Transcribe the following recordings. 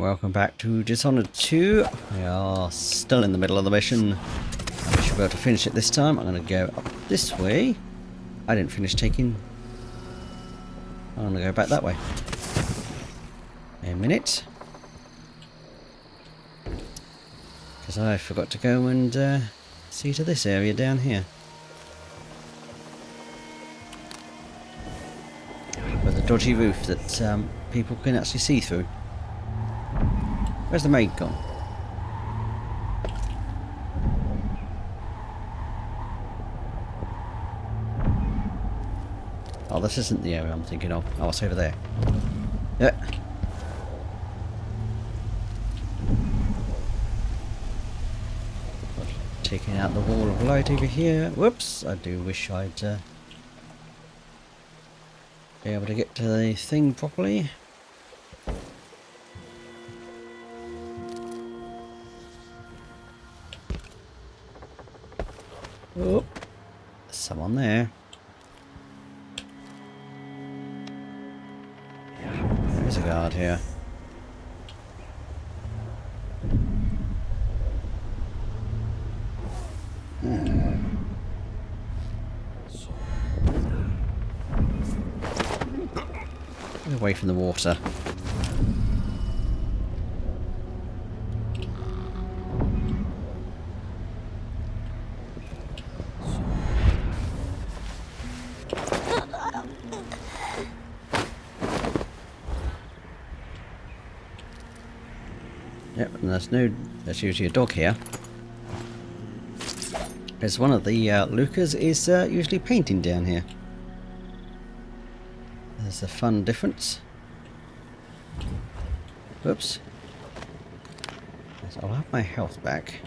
Welcome back to Dishonored 2. We are still in the middle of the mission. I should be able to finish it this time. I'm going to go up this way. I didn't finish taking... I'm going to go back that way. A minute. Because I forgot to go and uh, see to this area down here. With a dodgy roof that um, people can actually see through. Where's the maid gone? Oh, this isn't the area I'm thinking of. Oh, it's over there. Yeah. Taking out the wall of light over here. Whoops, I do wish I'd uh, be able to get to the thing properly. There's there. There's a guard here. Away from the water. There's no... There's usually a dog here. There's one of the uh, Lucas is uh, usually painting down here. There's a fun difference. Whoops. I'll have my health back.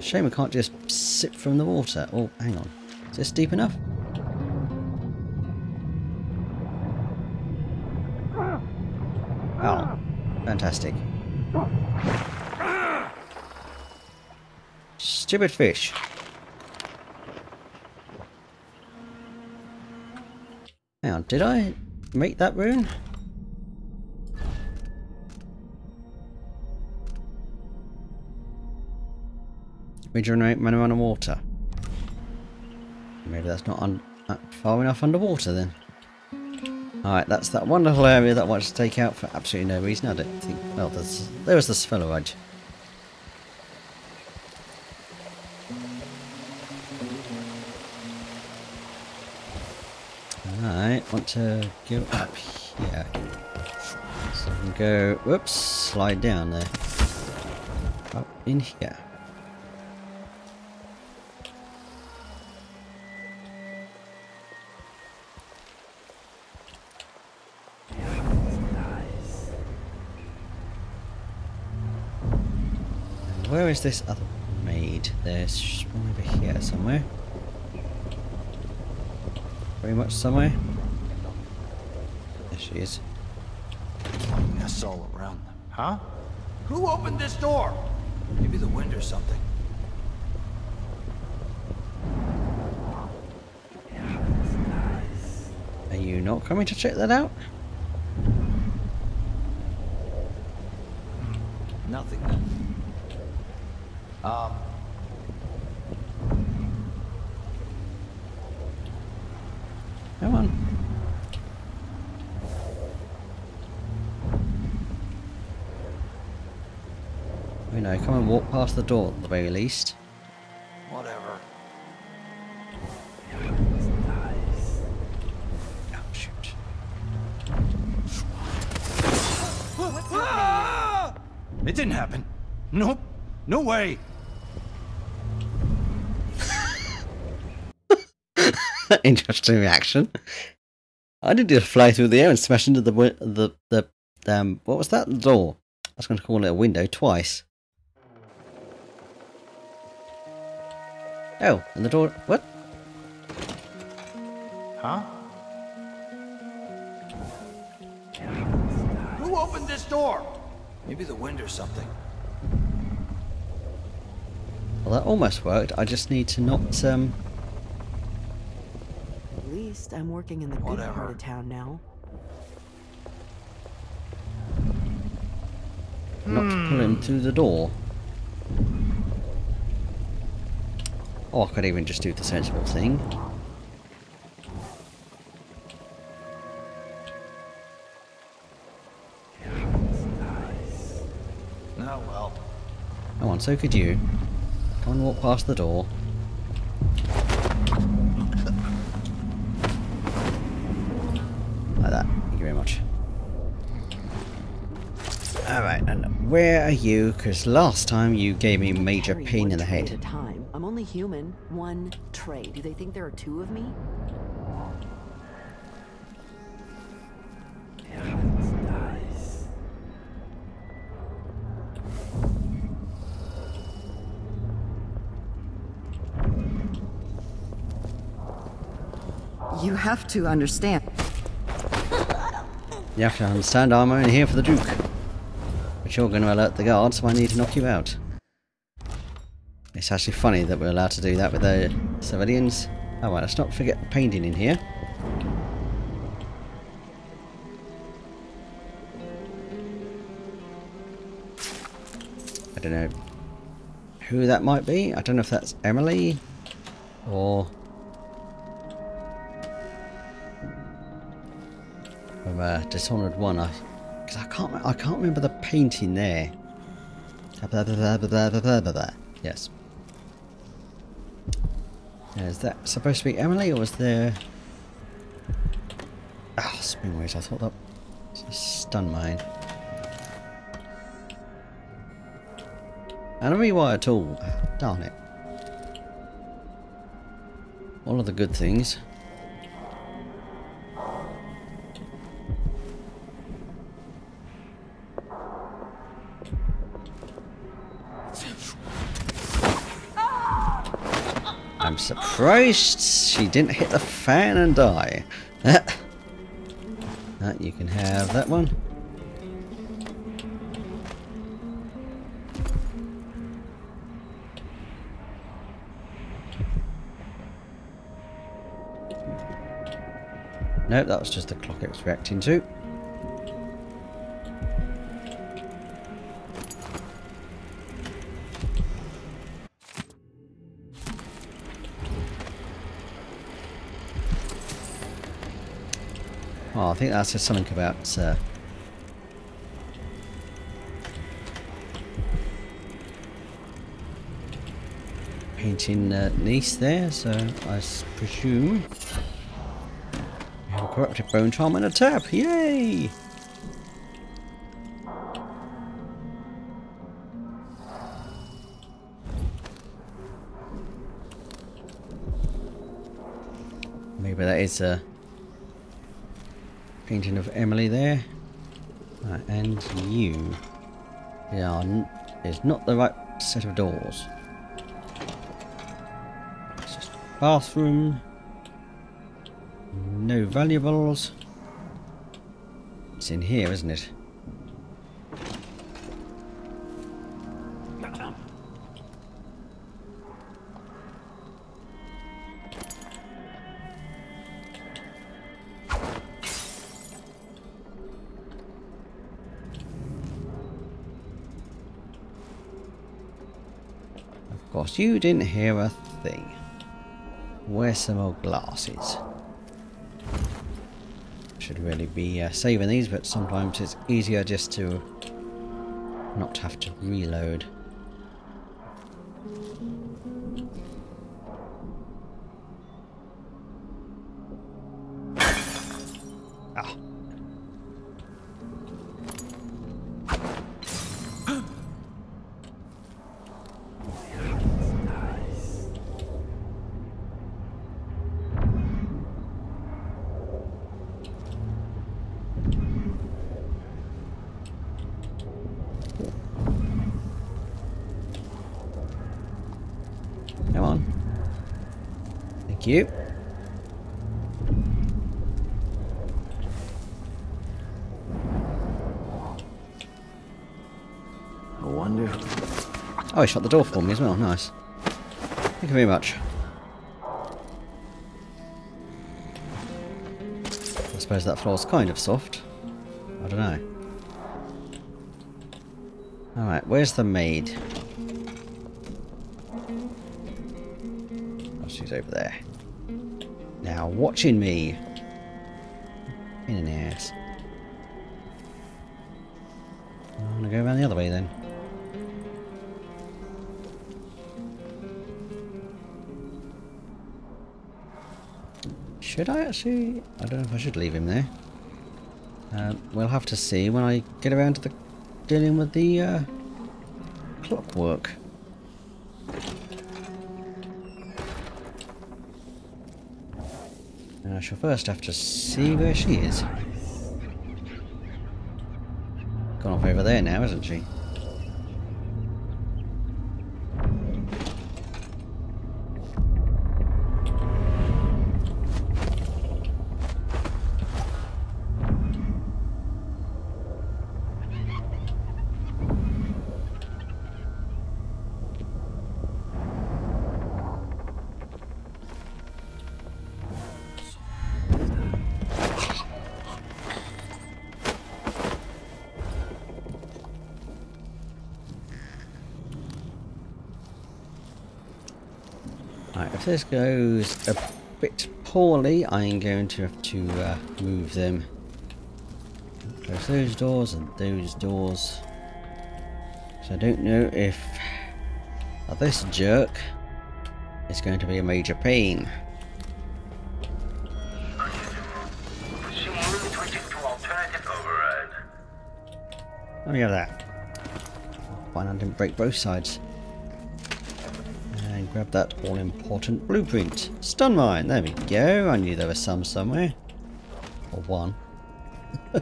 Shame I can't just sip from the water. Oh, hang on. Is this deep enough? Oh, fantastic. Stupid fish. Hang on, did I make that rune? Regenerate mana on water. Maybe that's not far enough underwater then. Alright, that's that one little area that I wanted to take out for absolutely no reason. I don't think... Well, there's, there was the spheroid. To go up here. So I can go... Whoops, slide down there. Up in here. Where is this other maid? There's one over here somewhere. Very much somewhere. There she is. Mess all around them. Huh? Who opened this door? Maybe the wind or something. Are you not coming to check that out? Nothing. Um. Come on. Know, come and walk past the door at the very least. Whatever. Oh, shoot. Ah! It didn't happen. Nope. No way. Interesting reaction. I did just fly through the air and smash into the the the um what was that door? I was going to call it a window twice. Oh, and the door. What? Huh? Who opened this door? Maybe the wind or something. Well, that almost worked. I just need to not um. At least I'm working in the good Whatever. part of town now. not to pull him through the door. Or I could even just do the sensible thing. Oh well. Come on, so could you. Come and walk past the door. Like that. Thank you very much. Alright, and where are you? Because last time you gave me major pain in the head. At a time. I'm only human. One tray. Do they think there are two of me? You have to understand. You have to understand I'm only here for the Duke. But you're going to alert the guards, so I need to knock you out. It's actually funny that we're allowed to do that with the civilians. Oh well, let's not forget the painting in here. I don't know who that might be. I don't know if that's Emily or from uh, Dishonored One. I because I can't I can't remember the painting there. Yes. Is that supposed to be Emily or was there? Ah, springways. I thought that was a stun mine. Enemy wire tool. Ah, Darn it. All of the good things. I'm she didn't hit the fan and die. That you can have that one. Nope, that was just the clock it was reacting to. Think that says something about uh, painting uh, Nice there, so I presume we have a corrupted bone charm and a tap. Yay! Maybe that is a painting of Emily there. Right, and you. Yeah, is not the right set of doors. It's just bathroom. No valuables. It's in here, isn't it? You didn't hear a thing. Where's some more glasses? Should really be uh, saving these, but sometimes it's easier just to not have to reload. Thank you. I wonder. Oh, he shut the door for me as well. Nice. Thank you very much. I suppose that floor's kind of soft. I don't know. Alright, where's the maid? Oh, she's over there. Watching me. In an ass. I'm gonna go around the other way then. Should I actually? I don't know if I should leave him there. Um, we'll have to see when I get around to the dealing with the uh, clockwork. I shall first have to see where she is. Gone off over there now, isn't she? This goes a bit poorly, I'm going to have to uh, move them. Close those doors and those doors. So I don't know if this jerk is going to be a major pain. Let me have that. Fine, I didn't break both sides. And grab that all-important blueprint. Stun mine, there we go. I knew there was some somewhere. Or one.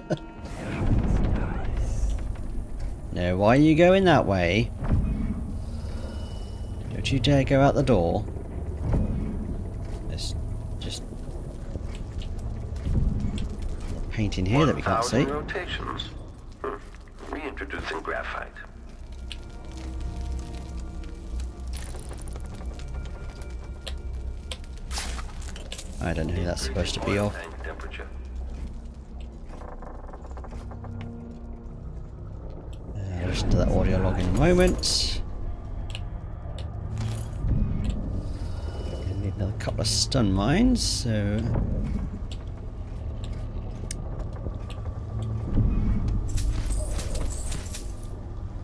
no, why are you going that way? Don't you dare go out the door. There's just paint in here that we can't see. rotations. Hmm. Reintroducing graphite. I don't know who that's supposed to be off. Uh, listen to that audio log in a moment. Need another couple of stun mines, so.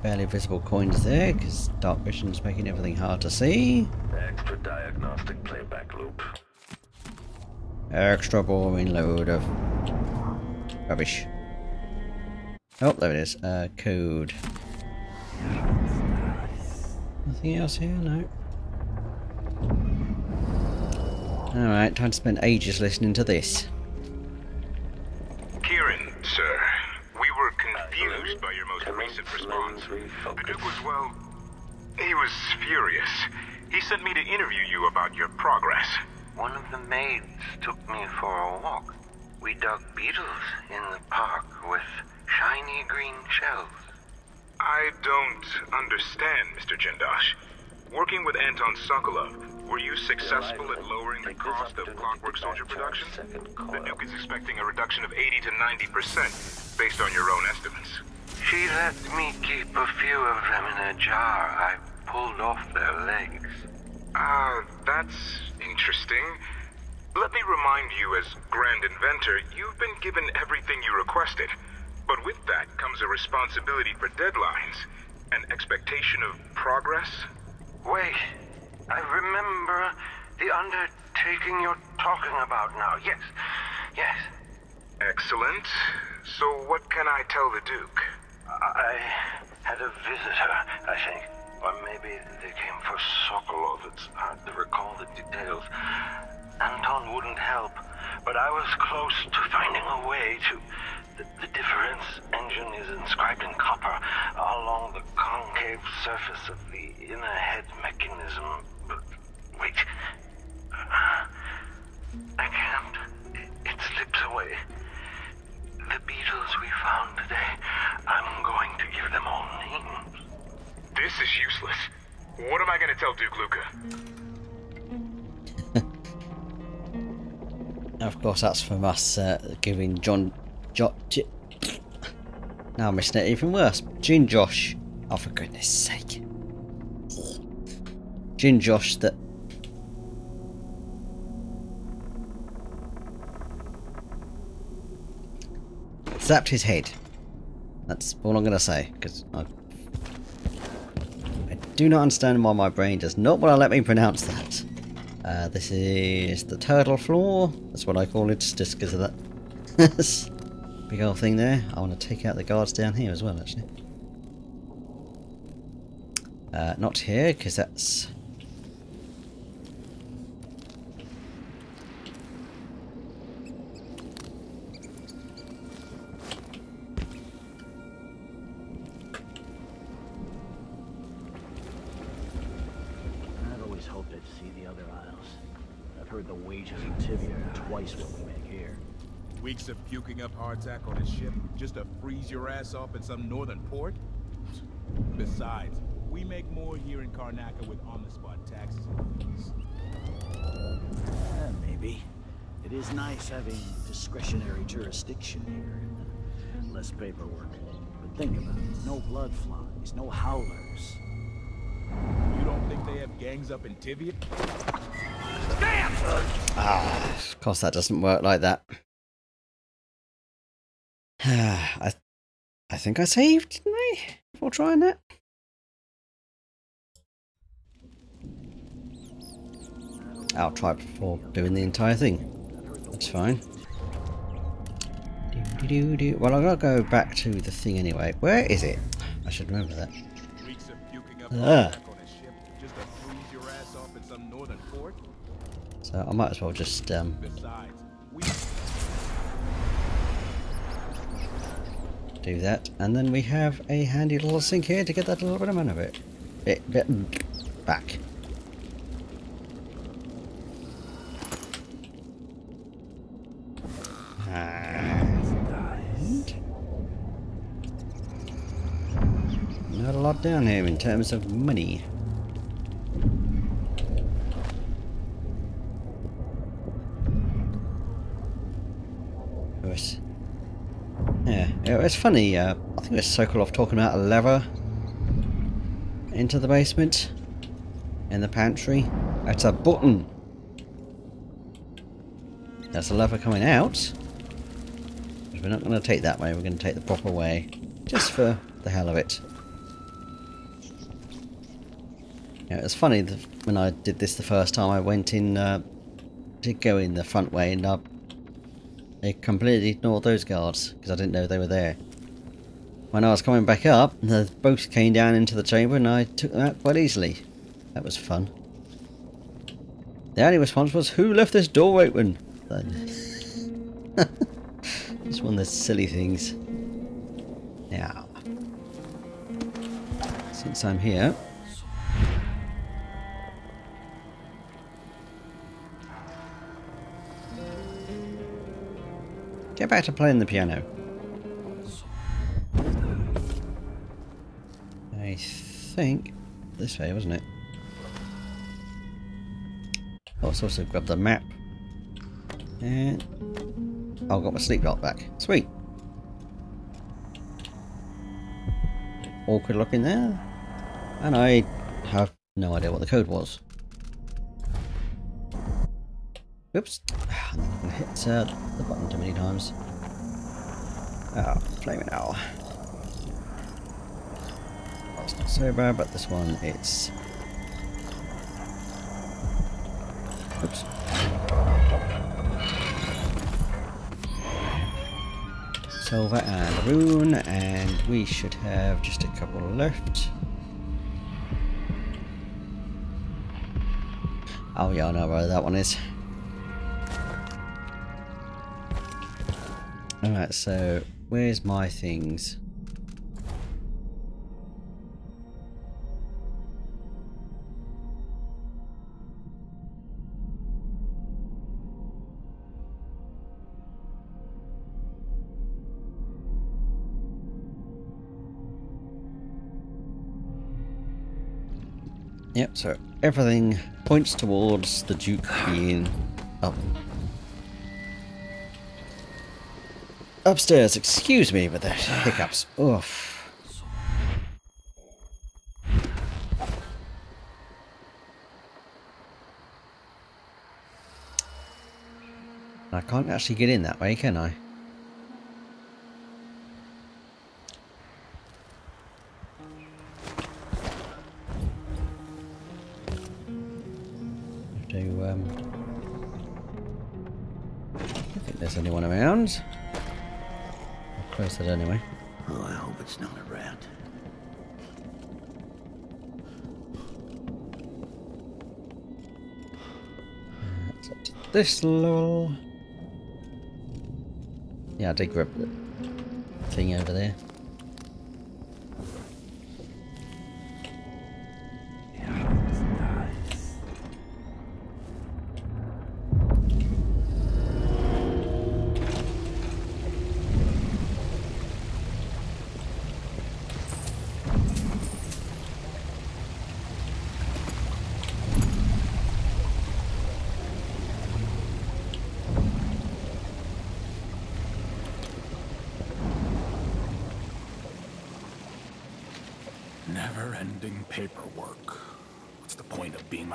Barely visible coins there, because dark vision's making everything hard to see. Extra diagnostic playback loop. Extra boring load of rubbish. Oh, there it is. Uh, code. Nothing else here? No. Alright, time to spend ages listening to this. Kirin, sir, we were confused by your most recent response. The. Duke was, well, he was furious. He sent me to interview you about your progress. One of the maids took me for a walk. We dug beetles in the park with shiny green shells. I don't understand, Mr. Jindosh. Working with Anton Sokolov, were you successful at lowering the cost of Clockwork Soldier production? The Duke is expecting a reduction of 80 to 90 percent, based on your own estimates. She let me keep a few of them in a jar. I pulled off their legs. Ah, that's interesting. Let me remind you, as Grand Inventor, you've been given everything you requested. But with that comes a responsibility for deadlines, an expectation of progress. Wait, I remember the undertaking you're talking about now. Yes, yes. Excellent. So what can I tell the Duke? I had a visitor, I think. Or maybe they came for Sokolov. It's hard to recall the details. Anton wouldn't help, but I was close to finding a way to. The, the difference engine is inscribed in copper along the concave surface of the inner head mechanism. But wait. Uh, I can't. It, it slips away. The beetles we found today, I'm going to give them all. This is useless. What am I going to tell Duke Luca? Of course, that's from us uh, giving John. Jo- J- now I'm missing it even worse. Gene Josh Oh, for goodness sake. Jin Josh that zapped his head. That's all I'm going to say, because I, I do not understand why my brain does not want to let me pronounce that. Uh, this is the turtle floor. That's what I call it, just because of that big old thing there. I want to take out the guards down here as well, actually. Uh, not here, because that's... puking up on a ship just to freeze your ass off in some northern port? Besides, we make more here in Karnaca with on-the-spot taxes and fees. Eh, maybe. It is nice having discretionary jurisdiction here. and Less paperwork. But think about it. No blood flies, no howlers. You don't think they have gangs up in Tyvia? Of course that doesn't work like that. I, I think I saved, didn't I? Before trying that? I'll try it before doing the entire thing. That's fine. Do, do, do. Well, I've got to go back to the thing anyway. Where is it? I should remember that. Weeks of puking up Ah. hardtack on a ship just to freeze your ass off in some northern port? So I might as well just um, Besides, do that. And then we have a handy little sink here to get that little bit of mana of it. It, it back. And not a lot down here in terms of money. Of course. Yeah, it was funny. Uh, I think it was Sokolov talking about a lever into the basement in the pantry. That's a button. That's a lever coming out. We're not going to take that way. We're going to take the proper way, just for the hell of it. Yeah, it was funny when I did this the first time. I went in, uh, did go in the front way, and I I completely ignored those guards because I didn't know they were there. When I was coming back up, the boat came down into the chamber and I took them out quite easily. That was fun. The only response was, who left this door open? Just one of those silly things. Now, since I'm here, Get back to playing the piano. I think this way, wasn't it? Oh, let's also grab the map. And I've got my sleep dart back. Sweet. Awkward looking there. And I have no idea what the code was. Oops. I hit uh, button too many times. Ah, flaming owl. That's not so bad, but this one, it's... Oops. Silver and rune, and we should have just a couple left. Oh yeah, I know where that one is. Alright, so where's my things? Yep, so everything points towards the Duke being up upstairs. Excuse me but the hiccups. Oof. I can't actually get in that way, can I? This level. Yeah, I did grab the thing over there.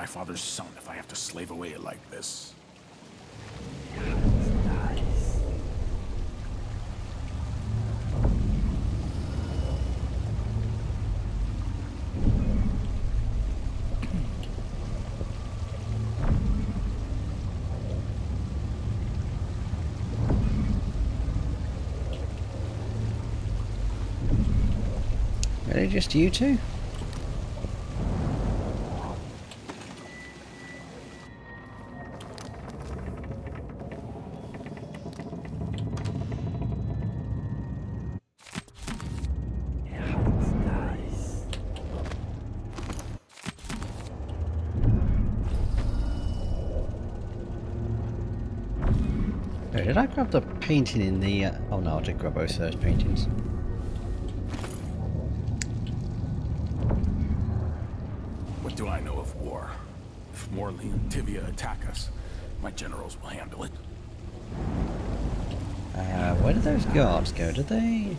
My father's son if I have to slave away like this? Really, just you two? Did I grab the painting in the... Uh, oh no, I did grab both those paintings. What do I know of war? If Morley and Tyvia attack us, my generals will handle it. Uh, where did those guards go? Did they...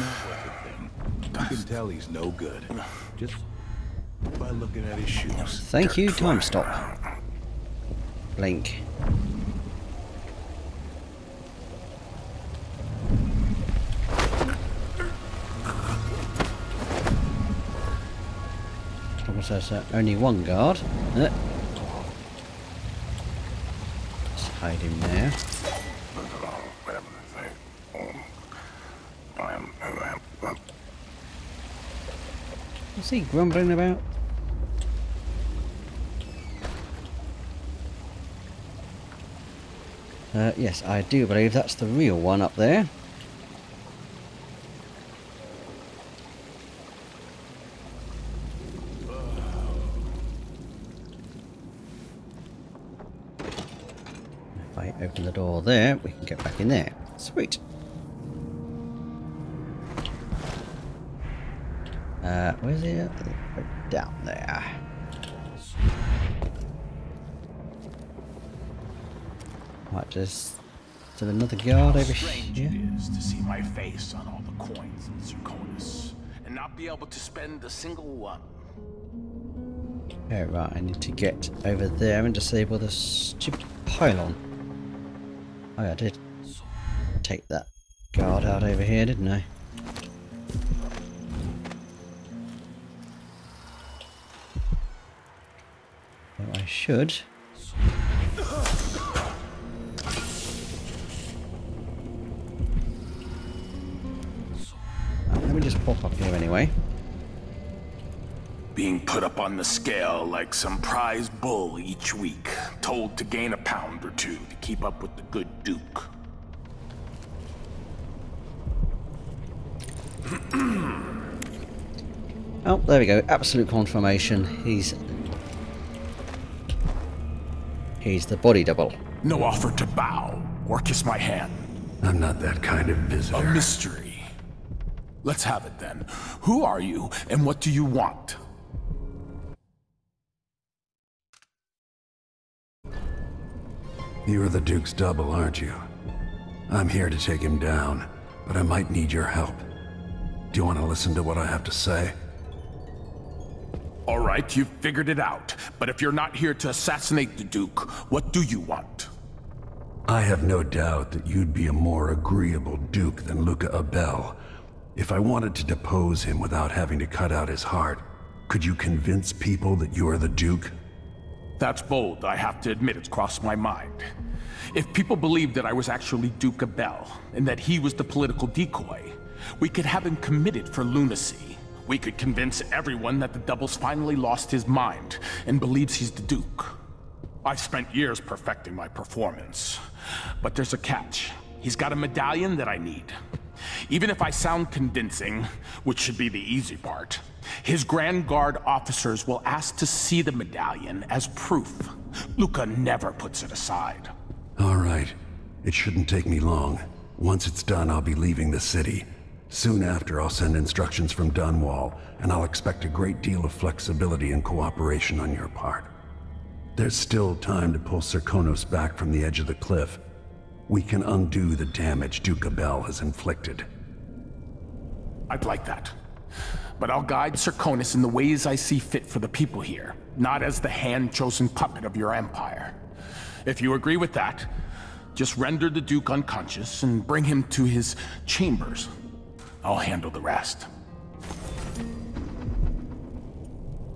You can tell he's no good. Just by looking at his shoes. Thank you, time stop. Blink. There's uh, only one guard. Uh. Let's hide him there. What's he grumbling about? Uh, yes, I do believe that's the real one up there. If I open the door there, we can get back in there. Sweet. Uh, where's it? Right down there. Right, just to another guard over Strange here. it is to see my face on all the coins in Serkonos, and not be able to spend a single one. Oh, right, I need to get over there and disable the stupid pylon. Oh, yeah, I did take that guard out over here, didn't I? I should. Right, let me just pop up here anyway. Being put up on the scale like some prize bull each week, told to gain a pound or two to keep up with the good Duke. Oh, there we go. Absolute confirmation. He's he's the body double. No offer to bow or kiss my hand. I'm not that kind of visitor. A mystery. Let's have it then. Who are you and what do you want? You're the Duke's double, aren't you? I'm here to take him down, but I might need your help. Do you want to listen to what I have to say? All right, you've figured it out. But if you're not here to assassinate the Duke, what do you want? I have no doubt that you'd be a more agreeable Duke than Luca Abele. If I wanted to depose him without having to cut out his heart, could you convince people that you are the Duke? That's bold. I have to admit it's crossed my mind. If people believed that I was actually Duke Abele, and that he was the political decoy, we could have him committed for lunacy. We could convince everyone that the Double's finally lost his mind and believes he's the Duke. I've spent years perfecting my performance. But there's a catch. He's got a medallion that I need. Even if I sound convincing, which should be the easy part, his Grand Guard officers will ask to see the medallion as proof. Luca never puts it aside. All right. It shouldn't take me long. Once it's done, I'll be leaving the city. Soon after, I'll send instructions from Dunwall, and I'll expect a great deal of flexibility and cooperation on your part. There's still time to pull Serkonos back from the edge of the cliff. We can undo the damage Duke Abele has inflicted. I'd like that. But I'll guide Serkonos in the ways I see fit for the people here, not as the hand-chosen puppet of your empire. If you agree with that, just render the Duke unconscious and bring him to his chambers. I'll handle the rest.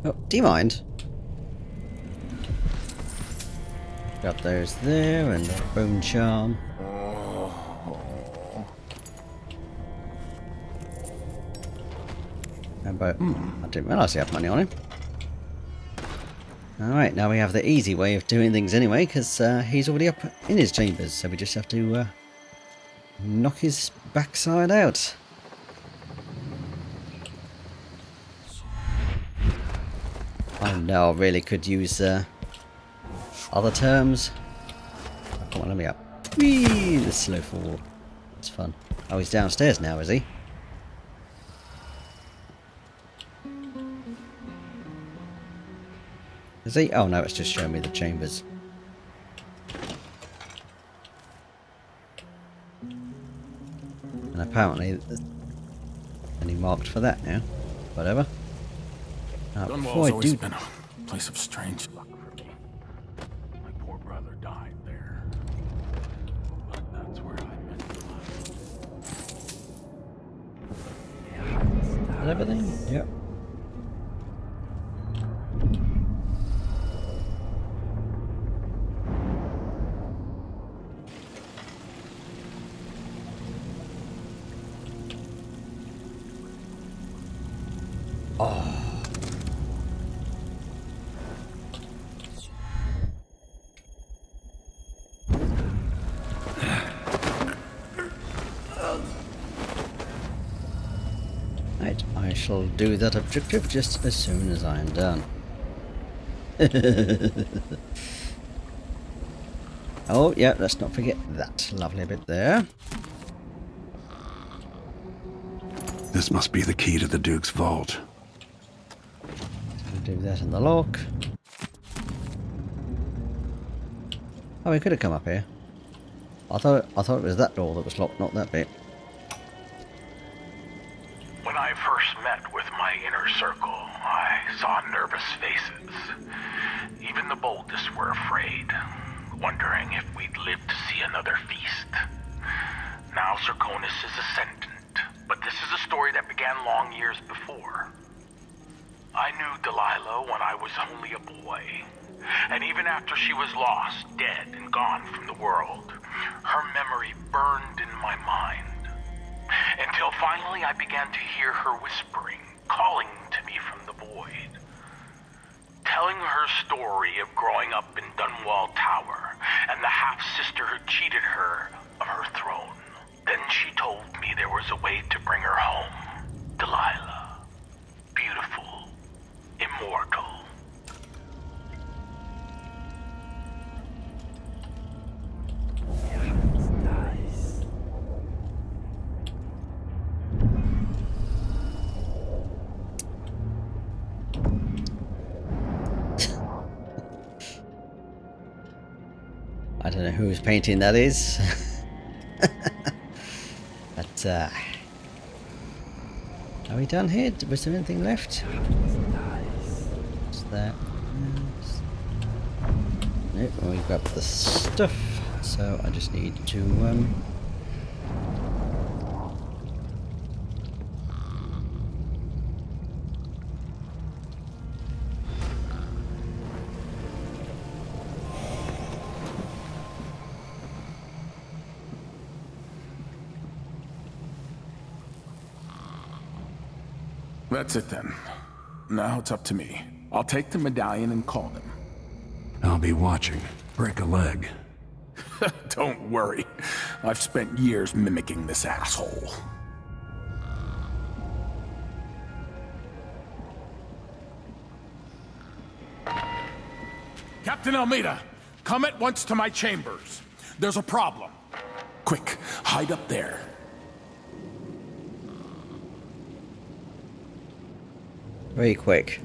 Oh, do you mind? Got those there and the bone charm. About... I didn't realise he had money on him. Alright, now we have the easy way of doing things anyway, because uh, he's already up in his chambers, so we just have to uh, knock his backside out. Oh no, I really could use uh, other terms. Oh, come on, let me up. Whee! The slow fall. It's fun. Oh, he's downstairs now, is he? Is he? Oh no, it's just showing me the chambers. And apparently, any marked for that now. Whatever. Now, Dunwall's always do been a place of strange luck for me. My poor brother died there. But that's where I met Delilah. Is everything? Yep. Do that objective just as soon as I am done. oh, yeah, let's not forget that lovely bit there. This must be the key to the Duke's vault. We'll do that in the lock. Oh, we could have come up here. I thought I thought it was that door that was locked, not that bit. When I first met with my inner circle, I saw nervous faces. Even the boldest were afraid, wondering if we'd live to see another feast. Now Serkonos is ascendant, but this is a story that began long years before. I knew Delilah when I was only a boy. And even after she was lost, dead, and gone from the world, her memory burned in my mind. Until finally I began to hear her whispering, calling to me from the void. Telling her story of growing up in Dunwall Tower and the half-sister who cheated her of her throne. Then she told me there was a way to bring her home. Delilah. Beautiful. Immortal. I don't know whose painting that is. but, uh... Are we done here? Was there anything left? What's that? Nope, we've got the stuff. So I just need to um, That's it then. Now it's up to me. I'll take the medallion and call them. I'll be watching. Break a leg. Don't worry. I've spent years mimicking this asshole. Captain Almeida, come at once to my chambers. There's a problem. Quick, hide up there. Very quick.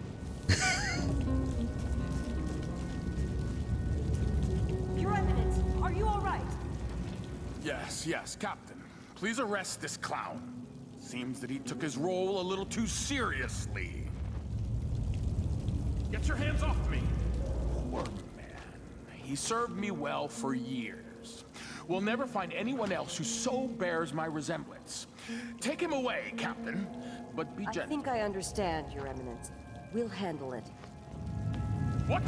Your Eminence, are you all right? Yes, yes, Captain. Please arrest this clown. Seems that he took his role a little too seriously. Get your hands off me! Poor man. He served me well for years. We'll never find anyone else who so bears my resemblance. Take him away, Captain, but be I think I understand, Your Eminence. We'll handle it. What?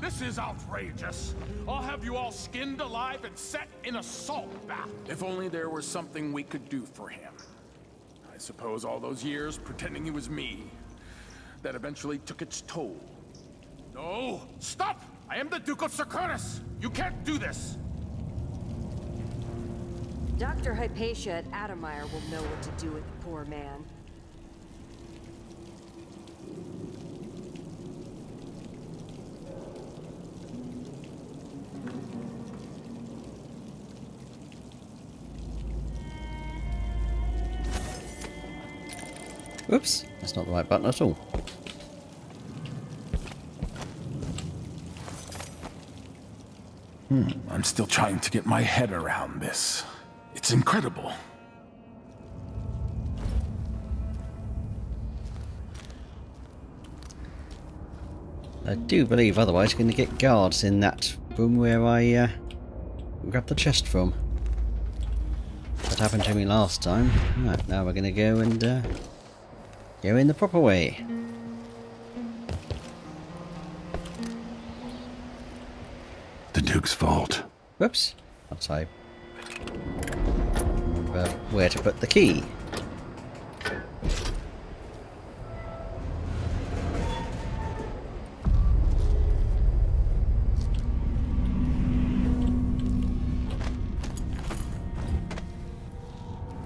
This is outrageous. I'll have you all skinned alive and set in a salt bath. If only there was something we could do for him. I suppose all those years pretending he was me, that eventually took its toll. No! Stop! I am the Duke of Serkonos! You can't do this! Dr. Hypatia at Addermire will know what to do with the poor man. Whoops, that's not the right button at all. Hmm, I'm still trying to get my head around this. It's incredible. I do believe otherwise you're going to get guards in that room where I uh, grabbed the chest from. That happened to me last time. Right, now we're going to go and uh, go in the proper way. The Duke's fault. Whoops. Once I remember where to put the key.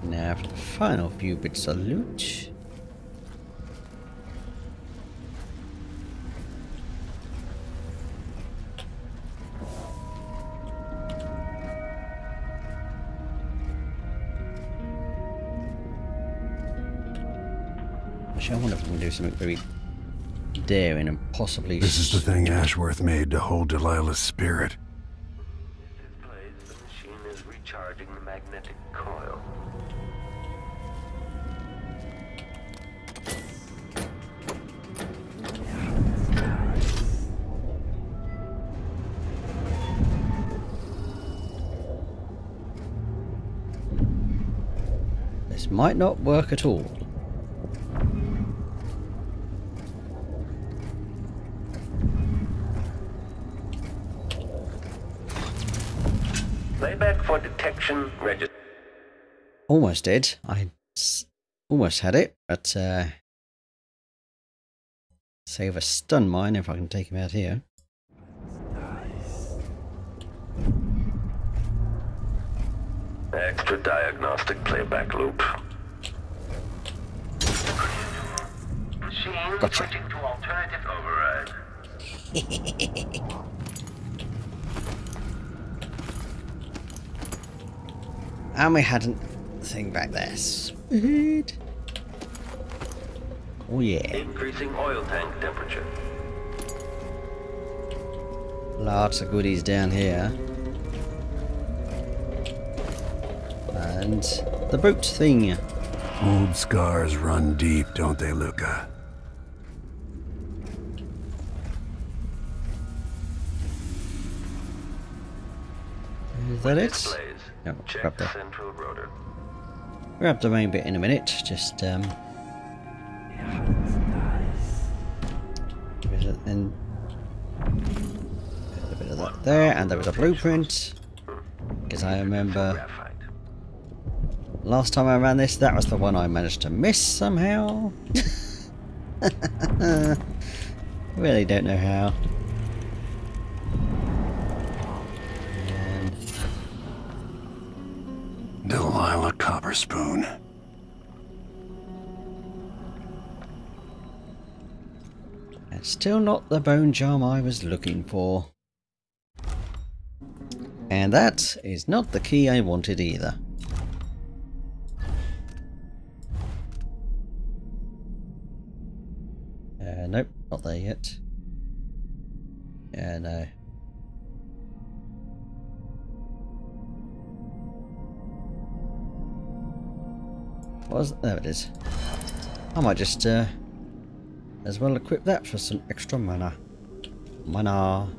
Now for the final few bits of loot. Do something very daring and possibly. This is the thing Ashworth made to hold Delilah's spirit. Place, the machine is recharging the magnetic coil. This might not work at all. Almost did. I s- almost had it, but uh, save a stun mine if I can take him out here. Extra diagnostic playback loop. Gotcha. switching to alternative override. And we had a thing back there. Sweet. Oh yeah. Increasing oil tank temperature. Lots of goodies down here. And the boat thing. Old scars run deep, don't they, Luca? Is that it? Blaze. Yeah, Check grab the, central rotor. Grab the main bit in a minute. Just um. Give it a- bit of that there, and there was a blueprint. Because I remember last time I ran this, that was the one I managed to miss somehow. really don't know how. Copperspoon. It's still not the bone charm I was looking for. And that is not the key I wanted either. Uh, nope, not there yet. Yeah, no. Was there it is. I might just uh, as well equip that for some extra mana. Mana.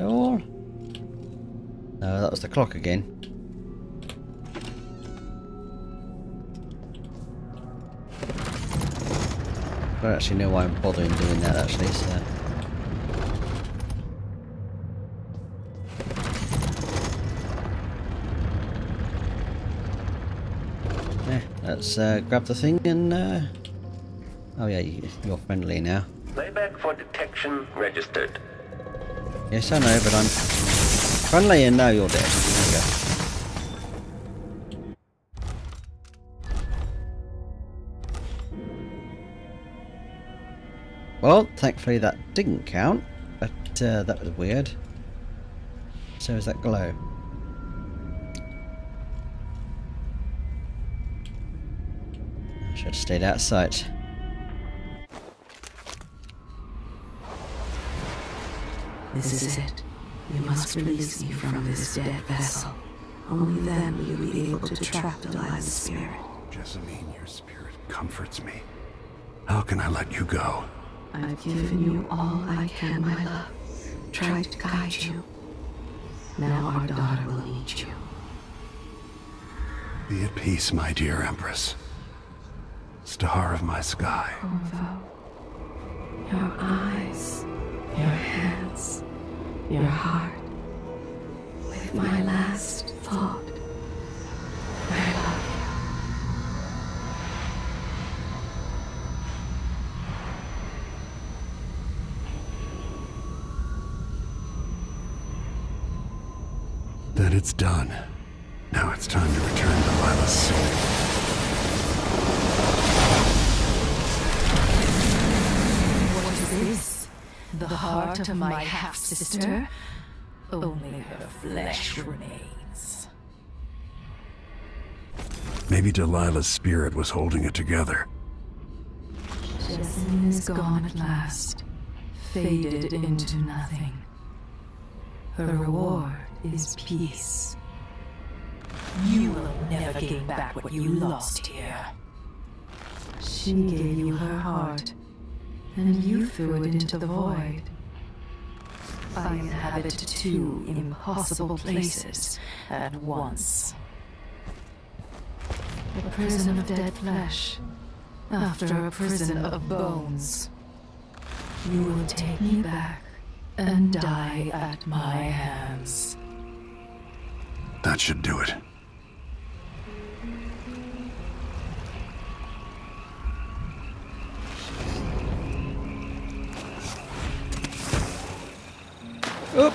All? No, that was the clock again. I don't actually know why I'm bothering doing that actually, so. Let's uh, grab the thing and uh... Oh yeah, you, you're friendly now. Layback for detection registered. Yes, I know, but I'm friendly and now you're dead. There you go. Well, thankfully that didn't count, but uh, that was weird. So is that glow. Stayed out of sight. This is it. You must release me from this dead vessel. Only then will you be able to trap Delilah's spirit. Jessamine, your spirit comforts me. How can I let you go? I've given you all I can, my love. Tried to guide you. Now our daughter will need you. Be at peace, my dear Empress. Star of my sky. Your eyes, your hands, your heart. With my last thought, I love you. Then it's done. Now it's time to return Delilah's soul. Heart of my half-sister? Only her flesh remains. Maybe Delilah's spirit was holding it together. Jessamine is gone at last, faded into nothing. Her reward is peace. You will never gain back what you lost here. She gave you her heart, and you threw it into the void. I inhabit two impossible places at once. A prison of dead flesh, after a prison of bones. You will take me back and die at my hands. That should do it. Oop.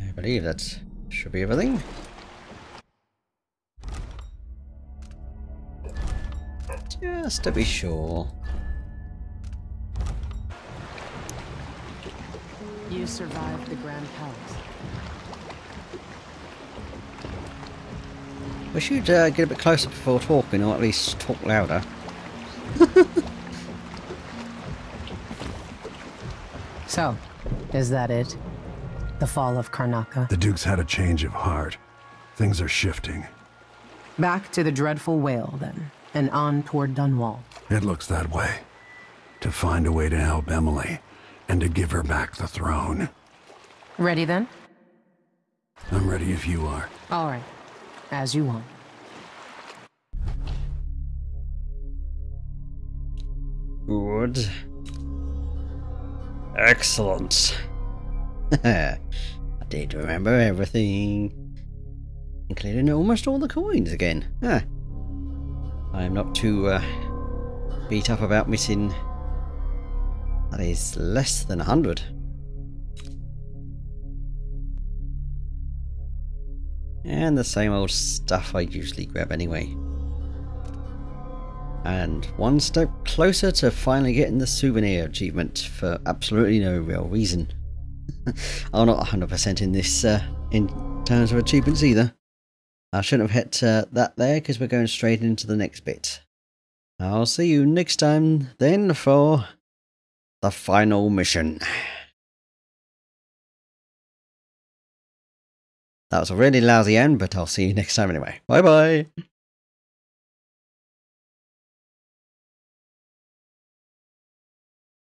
I believe that should be everything. Just to be sure. You survived the Grand Palace. We should uh, get a bit closer before talking, or at least talk louder. So, is that it? The fall of Karnaka? The Duke's had a change of heart. Things are shifting. Back to the dreadful Wale, then, and on toward Dunwall. It looks that way. To find a way to help Emily, and to give her back the throne. Ready then? I'm ready if you are. All right. As you want. Good. Excellent. I did remember everything. Including almost all the coins again. Huh. I'm not too uh, beat up about missing... That is less than a hundred. And the same old stuff I usually grab anyway. And one step closer to finally getting the souvenir achievement for absolutely no real reason. I'm not 100% in this uh, in terms of achievements either. I shouldn't have hit uh, that there because we're going straight into the next bit. I'll see you next time then for the final mission. That was a really lousy end, but I'll see you next time anyway. Bye bye.